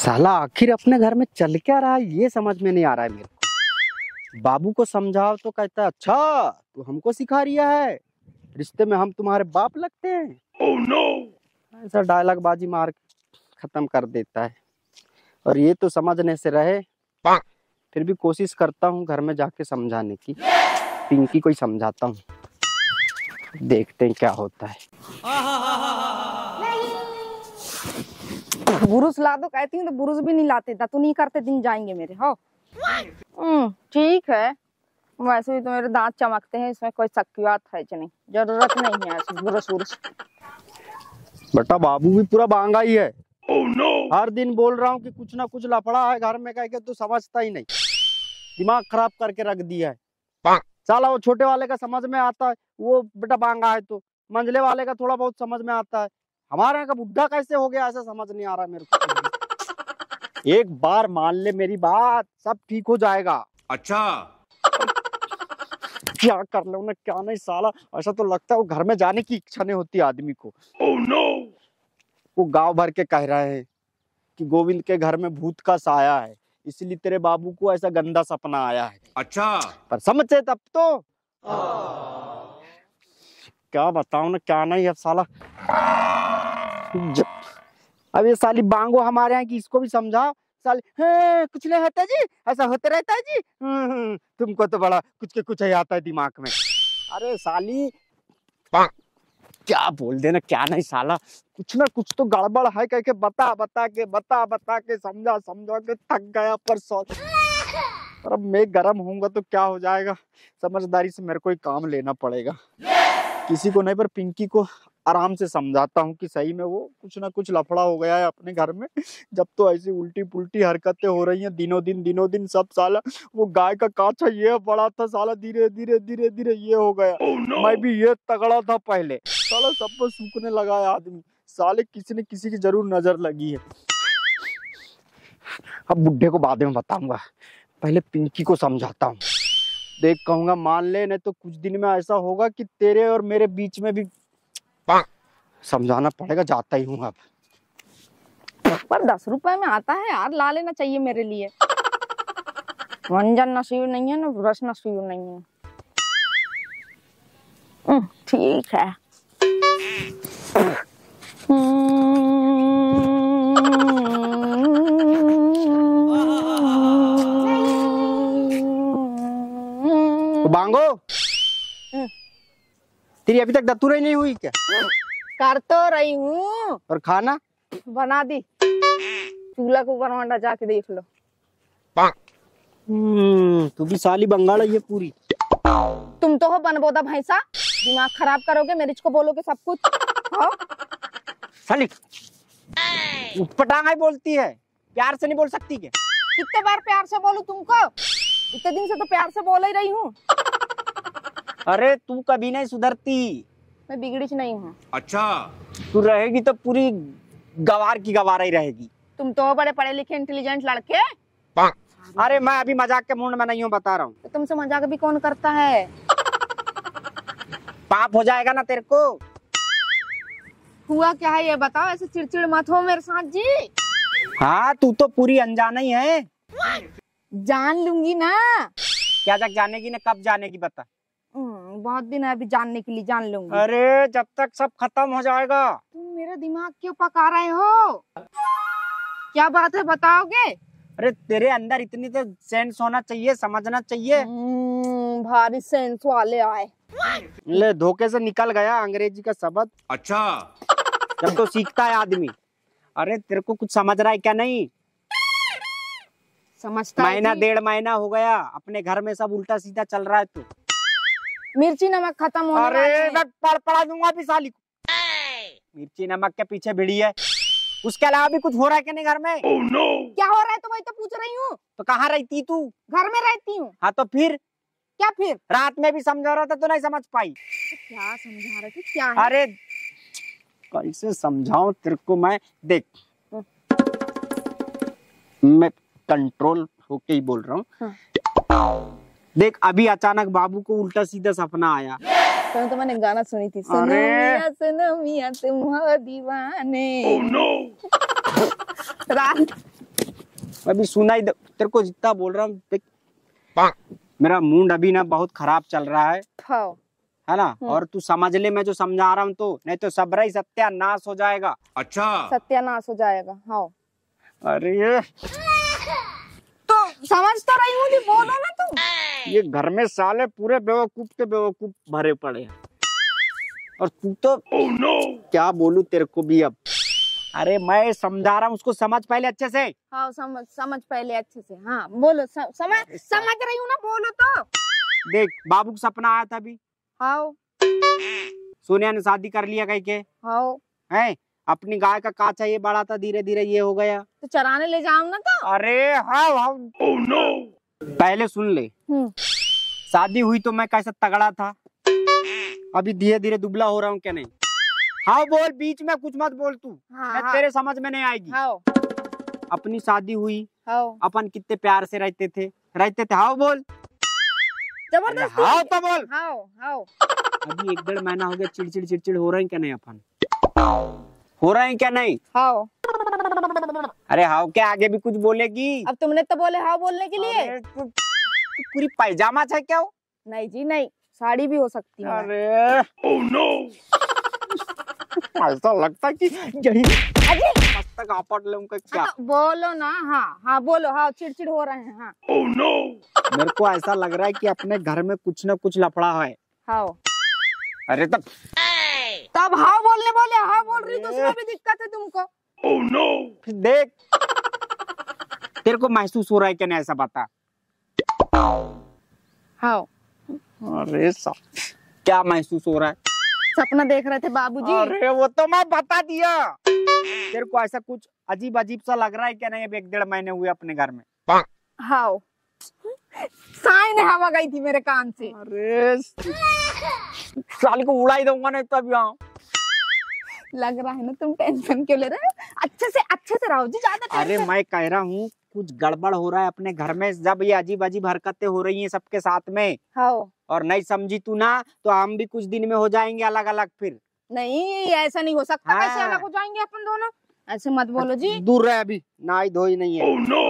साला आखिर अपने घर में चल क्या रहा है? ये समझ में नहीं आ रहा है मेरे को। बाबू को समझाओ तो कहता है अच्छा तू हमको सिखा रिया है। रिश्ते में हम तुम्हारे बाप लगते हैं। Oh no! ऐसा डायलॉग बाजी मार खत्म कर देता है। और ये तो समझने से रहे। फिर भी कोशिश करता हूँ घर में जाके समझाने की। पिंकी को ही समझाता हूँ। देखते हैं क्या होता है। बुरुस ला दो कहती हूँ तो बुरुस भी नहीं लाते दातु नहीं करते दिन जाएँगे मेरे हो? हम्म, ठीक है। वैसे भी तो मेरे दांत चमकते हैं इसमें कोई शक की बात है कि नहीं? ज़रूरत नहीं है ऐसे बुरुस बुरुस। बेटा बाबू भी पूरा बांगा ही है। Oh no! हर दिन बोल रहा हूँ कि कुछ ना कुछ लफड़ा है घर में कह के तू समझता ही नहीं। दिमाग खराब करके रख दिया है। साला वो छोटे वाले का समझ में आता है वो बेटा बांगा है तो। मंझले वाले का थोड़ा बहुत समझ में आता है। हमारे यहाँ का बुढ़ा कैसे हो गया ऐसा समझ नहीं आ रहा मेरे को। एक बार मान ले मेरी बात सब ठीक हो जाएगा। अच्छा। क्या कर लो ना क्या नहीं साला। ऐसा तो लगता है वो घर में जाने की इच्छा नहीं होती आदमी को। Oh no! वो गाँव भर के कह रहे हैं कि गोविंद के घर में भूत का साया है इसलिए तेरे बाबू को ऐसा गंदा सपना आया है। अच्छा। पर समझे तब तो। oh. क्या बताऊँ ना क्या नहीं अब साला। अब ये साली बांगो हमारे यहाँ की इसको भी समझाओ साली "हे, कुछ नहीं होता जी ऐसा होते रहता है जी। हम्म, हम्म, तुमको तो बड़ा कुछ के कुछ ही आता है दिमाग में। अरे साली क्या बोल देना क्या नहीं साला। कुछ ना कुछ तो गड़बड़ है कह के बता बता के बता बता के समझा समझा के थक गया पर सौ। पर अब मैं गर्म होऊँगा तो क्या हो जाएगा? समझदारी से मेरे को ही काम लेना पड़ेगा। किसी को नहीं पर पिंकी को आराम से समझाता हूँ कि सही में वो कुछ ना कुछ लफड़ा हो गया है अपने घर में। जब तो ऐसी उल्टी पुल्टी हरकतें हो रही हैं दिनों दिन दिनों दिन सब साला वो गाय का काछा ये बड़ा था साला धीरे धीरे धीरे धीरे ये हो गया। Oh no! मैं भी ये तगड़ा था पहले। साला सब पर सूखने लगा है आदमी। साले किसी न किसी की ज़रूर नज़र लगी है। अब बुढ़े को बाद में बताऊँगा। पहले पिंकी को समझाता हूँ। देख कहूँगा मान ले नहीं तो कुछ दिन में ऐसा होगा कि तेरे और मेरे बीच में भी। समझाना पड़ेगा जाता ही हूँ अब। पर दस रुपए में आता है यार ला लेना चाहिए मेरे लिए। मंजन नसीब नहीं है ना ब्रश नसीब नहीं है। ठीक है। बांगो। तेरी अभी तक दतुर ही नहीं हुई क्या? कर तो रही हूँ। और खाना? बना दी। चूल्हा को बरमांडा जाके देख लो। हम्म तू भी साली बंगाल है ये पूरी। तुम तो हो बनबोदा भैंसा। दिमाग खराब करोगे मेरिज को बोलोगे सब कुछ। हाँ? साली उठपटांग बोलती है। प्यार से नहीं बोल सकती क्या? कितने बार प्यार से बोलू तुमको? इतने दिन से तो प्यार से बोल ही रही हूँ। अरे तू कभी नहीं सुधरती। मैं बिगड़ी नहीं हूँ। अच्छा। तू रहेगी तो पूरी गवार की गवार ही रहेगी। तुम तो बड़े पढ़े लिखे इंटेलिजेंट लड़के अरे मैं अभी मज़ाक के मूड में नहीं हूँ बता रहा हूँ। तो तुमसे मज़ाक भी कौन करता है? पाप हो जाएगा ना तेरे को। हुआ क्या है ये बताओ ऐसे चिड़चिड़ मत हो मेरे साथ जी। हाँ तू तो पूरी अनजान ही है। जान लूँगी ना। क्या तक जाने की ना कब जाने की बता। बहुत दिन है अभी जानने के लिए जान लूँगी। अरे जब तक सब खत्म हो जाएगा। तुम मेरा दिमाग क्यों पका रहे हो? क्या बात है बताओगे? अरे तेरे अंदर इतनी तो सेंस होना चाहिए समझना चाहिए। हम्म, भारी सेंस वाले आए। ले धोखे से निकल गया अंग्रेज़ी का शब्द। अच्छा। जब तो सीखता है आदमी। अरे तेरे को कुछ समझ रहा है क्या नहीं? समझता महीना डेढ़ महीना हो गया अपने घर में सब उल्टा सीधा चल रहा है तू। मिर्ची नमक खत्म अरे मैं पढ़ पढ़ा दूँगा अभी साली को। मिर्ची नमक के पीछे भिड़ी है। उसके अलावा भी कुछ हो रहा है कि नहीं घर में? Oh no! क्या हो रहा है तो वही तो पूछ रही हूँ। तो कहाँ रहती तू? घर में रहती हूँ। हाँ तो फिर? क्या फिर? रात में भी समझा रहा था तो नहीं समझ पाई। क्या समझा रहे थे क्या है? अरे कैसे समझाऊं तेरे को मैं? देख। मैं कंट्रोल होके ही बोल रहा हूँ। देख अभी अचानक बाबू को उल्टा सीधा सपना आया। तो, तो मैंने गाना सुनी थी अरे! सनमिया सनमिया तुम हो दीवाने। Oh no! अभी सुना ही तेरे को जितना बोल रहा हूँ देख, मेरा मूड अभी ना बहुत खराब चल रहा है। हाँ है ना? हम्म। और तू समझ ले मैं जो समझा रहा हूँ तो नहीं तो सबरा ही सत्यानाश हो जाएगा। अच्छा। सत्यानाश हो जाएगा हाँ। अरे। समझ तो रही हूँ बोलो ना तुम। ये घर में साले पूरे बेवकूफ़ के बेवकूफ़ भरे पड़े हैं। और तू तो oh no! क्या बोलू तेरे को भी अब? अरे मैं समझा रहा हूँ उसको समझ पहले अच्छे से। हाँ समझ समझ पहले अच्छे से। हाँ बोलो स, समझ समझ रही हूँ ना बोलो तो। देख बाबू का सपना आया था अभी। हाँ सोनिया ने शादी कर लिया कह के। हाँ है? अपनी गाय का का ये बड़ा था धीरे धीरे ये हो गया। तो चराने ले जाओ ना तो? अरे हाँ हाँ oh no! पहले सुन ले। हम्म। शादी हुई तो मैं कैसा तगड़ा था? अभी धीरे धीरे दुबला हो रहा हूँ क्या नहीं? हाँ बोल बीच में कुछ मत बोल तू। हाँ मैं हाँ। तेरे समझ में नहीं आएगी। हाँ अपनी शादी हुई। हाँ अपन कितने प्यार से रहते थे। रहते थे हाँ बोल। ज़बरदस्ती? हाँ तो बोल। हाँ हाँ अभी एक डेढ़ महीना हो गया चिड़चिड़ चिड़चिड़ हो रहे हैं क्या नहीं अपन? हो रहे हैं क्या नहीं? हाँ अरे हाउ के आगे भी कुछ बोलेगी? अब तुमने तो बोले हाँ बोलने के लिए। तू पूरी पैजामा है क्या वो? नहीं जी नहीं साड़ी भी हो सकती है। अरे। Oh no! ऐसा लगता है कि यही मस्तक आपट ले उनका क्या? हाँ, तो बोलो ना हाँ हाँ बोलो हाँ चिड़चिड़ हो रहे हैं हाँ। Oh no! मेरे को ऐसा लग रहा है कि अपने घर में कुछ ना कुछ लफड़ा है। हाँ अरे तब तब हाँ बोलने बोले हाँ बोल रही तो उसमें भी दिक्कत है तुमको। Oh no! फिर देख। तेरे को महसूस हो रहा है क्या नहीं ऐसा बता। हाँ। अरे सा क्या महसूस हो रहा है? सपना देख रहे थे बाबूजी। अरे वो तो मैं बता दिया। तेरे को ऐसा कुछ अजीब अजीब सा लग रहा है क्या नहीं अब एक डेढ़ महीने हुए अपने घर में? हाँ। साई ने हवा गई थी मेरे कान से। अरे साली को उड़ा ही दूँगा नहीं तब यहाँ लग रहा है ना तुम टेंशन क्यों ले रहे हो? अच्छे से अच्छे से रहो जी ज़्यादा अरे मैं कह रहा हूँ कुछ गड़बड़ हो रहा है अपने घर में जब ये अजीब अजीब हरकतें हो रही हैं सबके साथ में। हाँ। और नहीं समझी तू ना तो हम भी कुछ दिन में हो जाएँगे अलग अलग फिर। नहीं ऐसा नहीं हो सकता हाँ। कैसे अलग हो जाएँगे अपन दोनों? ऐसे मत बोलो जी। दूर रहे अभी नाई धोई नहीं है। Oh no!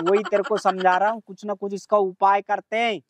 वही तेरे को समझा रहा हूँ कुछ ना कुछ इसका उपाय करते हैं।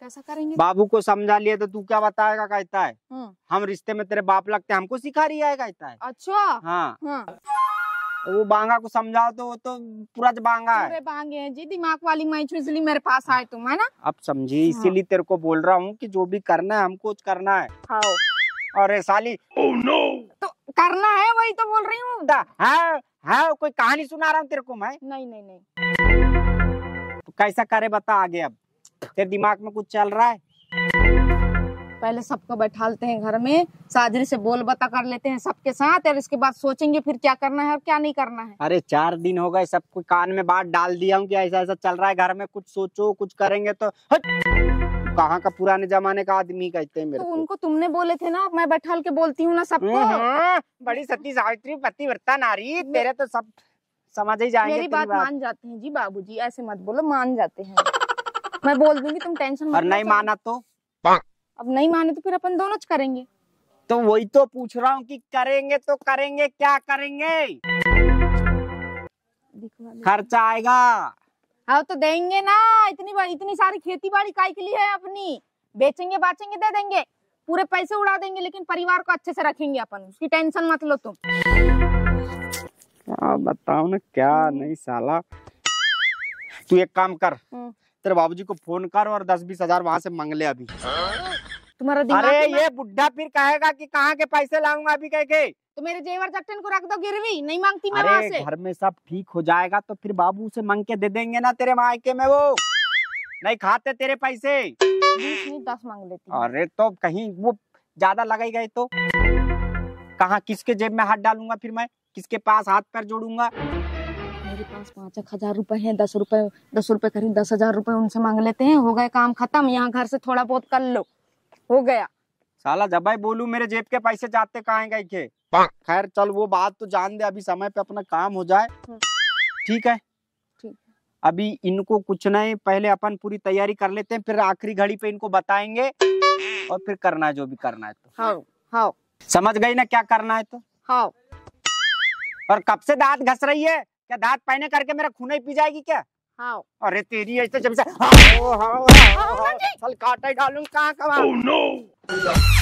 कैसा करेंगे? बाबू को समझा लिया तो तू क्या बताएगा कहता है? हम्म, हम रिश्ते में तेरे बाप लगते हैं हमको सिखा रही है कहता है। अच्छा? हाँ। हाँ। वो बांगा को समझाओ तो वो तो पूरा बांगा है। बांगे हैं जी दिमाग वाली मैं इसलिए मेरे पास आए तुम है ना? अब समझी इसीलिए तेरे को बोल रहा हूँ कि जो भी करना है हमको करना है। हाँ। अरे साली oh no! तो करना है वही तो बोल रही हूँ। हाँ। हाँ? कोई कहानी सुना रहा हूँ तेरे को मैं? नहीं नहीं नहीं। तो कैसा करे बता आगे अब। तेरे दिमाग में कुछ चल रहा है? पहले सबको बैठालते हैं घर में साजरी से बोल बता कर लेते हैं सबके साथ और इसके बाद सोचेंगे फिर क्या करना है और क्या नहीं करना है। अरे चार दिन हो गए सबको कान में बात डाल दिया हूँ कि ऐसा ऐसा चल रहा है घर में कुछ सोचो कुछ करेंगे तो। हट! कहाँ का पुराने जमाने का आदमी कहते हैं मेरे तो को। उनको तुमने बोले थे ना मैं बैठाल के बोलती हूँ ना सबको। हम्म, बड़ी सती सावित्री पतिव्रता नारी तेरे तो सब समझ ही जाएँगे मेरी बात मान जाते हैं जी बाबूजी ऐसे मत बोलो मान जाते हैं। मैं बोल दूँगी तुम टेंशन और नहीं माना तो? अब नहीं माने तो फिर अपन दोनों करेंगे। तो वही तो पूछ रहा हूँ कि करेंगे तो करेंगे क्या करेंगे? खर्चा आएगा। हाँ तो देंगे ना। इतनी इतनी सारी खेती बाड़ी काय के लिए है अपनी? बेचेंगे बाचेंगे दे देंगे। पूरे पैसे उड़ा देंगे लेकिन परिवार को अच्छे से रखेंगे अपन। उसकी टेंशन मत लो तुम। क्या बताओ ना क्या नहीं साला। तू एक काम कर हम्म। तेरे बाबूजी को फ़ोन कर और दस बीस हज़ार वहाँ से मांग ले अभी। तुम्हारा दिमाग अरे ये बुढ़ा फिर कहेगा कि कहाँ के पैसे लाऊँगा अभी कह के? तो मेरे जेवर जट्टन को रख दो गिरवी नहीं मांगती मैं अरे से। घर में सब ठीक हो जाएगा तो फिर बाबू से मांग के दे देंगे ना तेरे मायके में वो। नहीं खाते तेरे पैसे। दस मांग लेती अरे तो कहीं वो ज़्यादा लगाई गए तो? कहाँ किसके जेब में हाथ डालूँगा फिर मैं? किसके पास हाथ पैर जोड़ूँगा? मेरे पास पाँच एक हज़ार रुपए है दस रुपए दस रुपए करीब दस हज़ार रुपए उनसे मांग लेते हैं। हो गए काम खत्म यहाँ घर से थोड़ा बहुत कर लो। हो गया। साला जब भाई बोलू मेरे जेब के पैसे जाते कहाँ गए के खैर चल वो बात तो जान दे अभी समय पे अपना काम हो जाए। हम्म। ठीक है? ठीक। अभी इनको कुछ नहीं पहले अपन पूरी तैयारी कर लेते हैं फिर आखिरी घड़ी पे इनको बताएँगे और फिर करना है जो भी करना है तो। हाँ हाँ। समझ गई ना क्या करना है तो? हाँ। और कब से दांत घस रही है? क्या दांत पहने करके मेरा खून ही पी जाएगी क्या? हाँ अरे तेरी ऐसे जब से हाँ, हाँ, हाँ, हाँ, हाँ, चल काटा ही हाँ, कहाँ कहाँ Oh no!